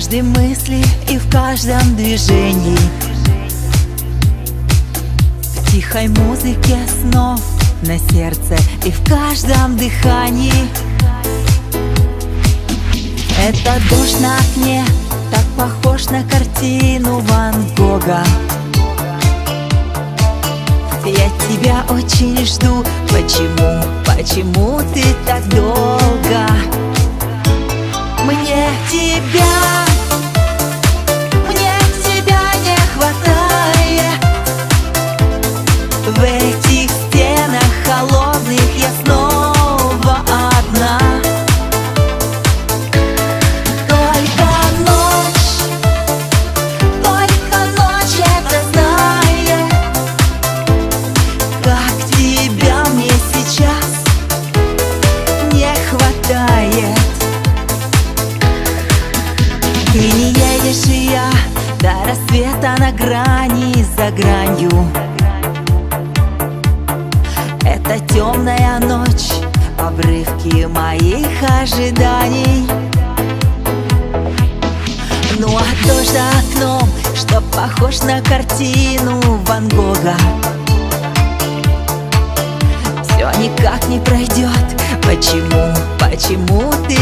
каждой мысли и в каждом движении. В тихой музыке снов на сердце и в каждом дыхании. Это дождь на окне, так похож на картину Ван Гога. Я тебя очень жду, почему, почему ты так долго? Мне тебя, рассвета на грани за гранью. Это темная ночь, обрывки моих ожиданий. Ну а дождь за окном, что похож на картину Ван Гога? Все никак не пройдет, почему, почему ты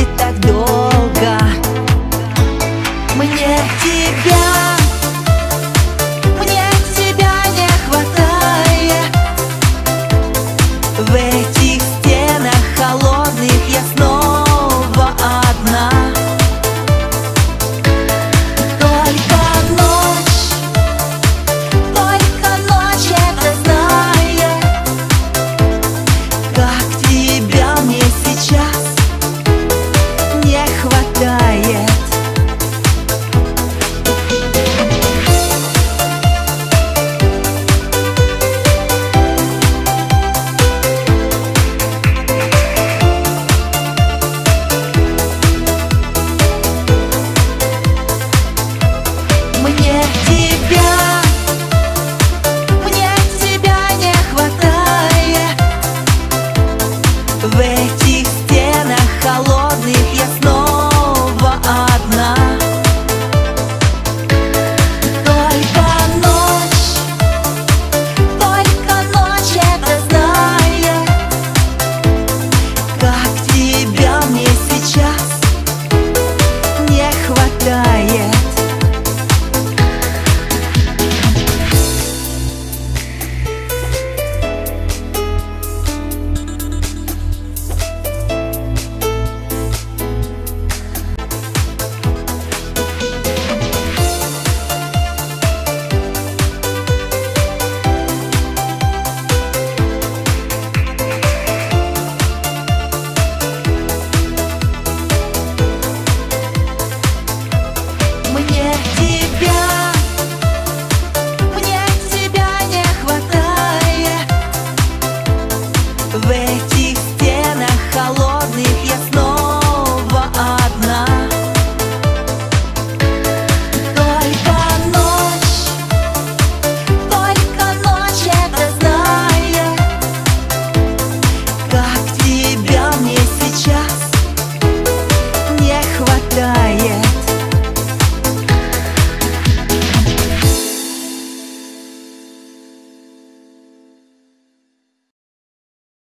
the way